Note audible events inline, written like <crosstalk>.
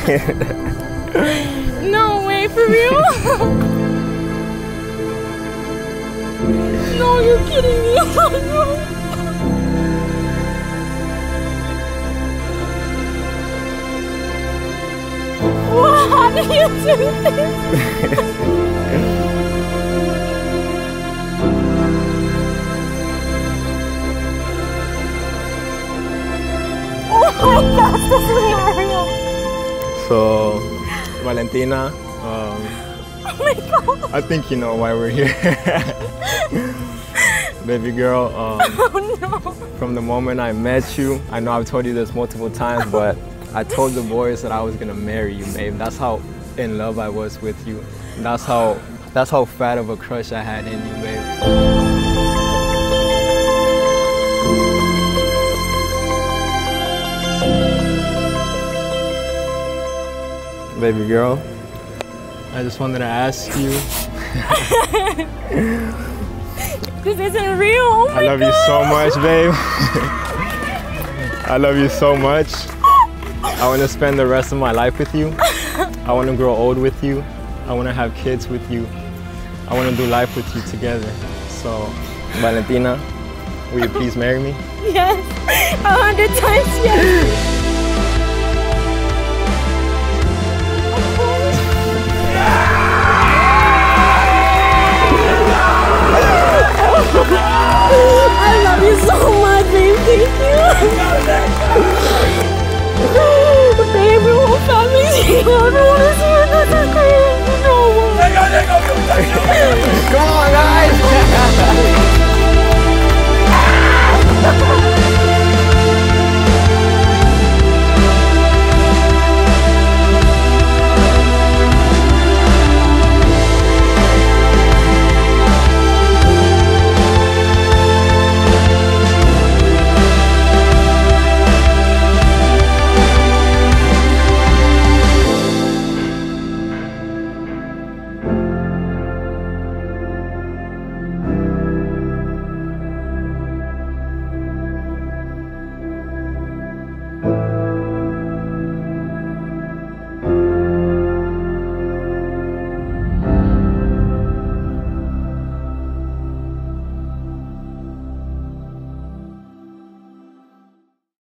<laughs> no way, for real? <laughs> no, you're kidding me. What? How did you do this? <laughs> Oh my gosh, this is. So, Valentina, um, Oh. I think you know why we're here. <laughs> Baby girl, um, <laughs> Oh no. from the moment I met you, I know I've told you this multiple times, <laughs> but I told the boys that I was gonna marry you, babe. That's how in love I was with you. That's how that's how fat of a crush I had in you, babe. Baby girl, I just wanted to ask you. <laughs> This isn't real. Oh I love you so much, babe. I love you so much. I want to spend the rest of my life with you. I want to grow old with you. I want to have kids with you. I want to do life with you together. So, Valentina, will you please marry me? Yes. A hundred times yes.